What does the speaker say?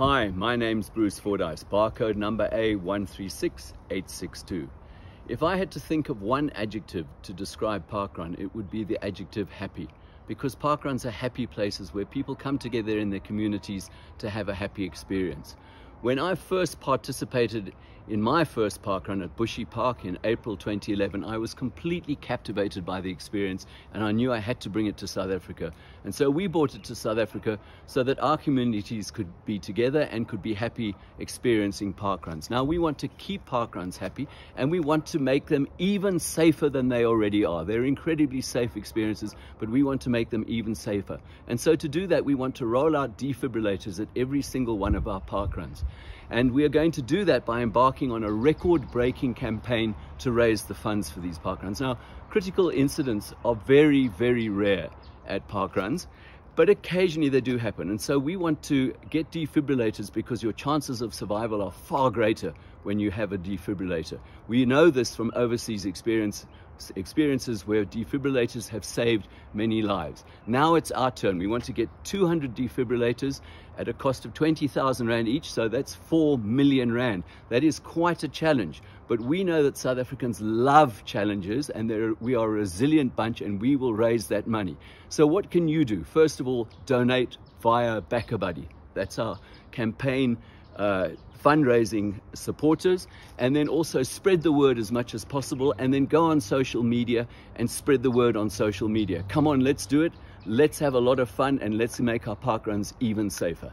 Hi, my name's Bruce Fordyce, barcode number A136862. If I had to think of one adjective to describe Parkrun, it would be the adjective happy. Because parkruns are happy places where people come together in their communities to have a happy experience. When I first participated in my first park run at Bushy Park in April 2011, I was completely captivated by the experience and I knew I had to bring it to South Africa. And so we brought it to South Africa so that our communities could be together and could be happy experiencing park runs. Now we want to keep park runs happy and we want to make them even safer than they already are. They're incredibly safe experiences, but we want to make them even safer. And so to do that, we want to roll out defibrillators at every single one of our park runs. And we are going to do that by embarking on a record-breaking campaign to raise the funds for these park runs. Now, critical incidents are very, very rare at park runs, but occasionally they do happen. And so we want to get defibrillators because your chances of survival are far greater when you have a defibrillator. We know this from overseas experience experiences where defibrillators have saved many lives. Now it's our turn. We want to get 200 defibrillators at a cost of 20,000 Rand each, so that's 4 million Rand. That is quite a challenge, but we know that South Africans love challenges and we are a resilient bunch and we will raise that money. So what can you do? First of all, donate via BackaBuddy. That's our campaign uh, fundraising supporters and then also spread the word as much as possible and then go on social media and spread the word on social media. Come on, let's do it. Let's have a lot of fun and let's make our park runs even safer.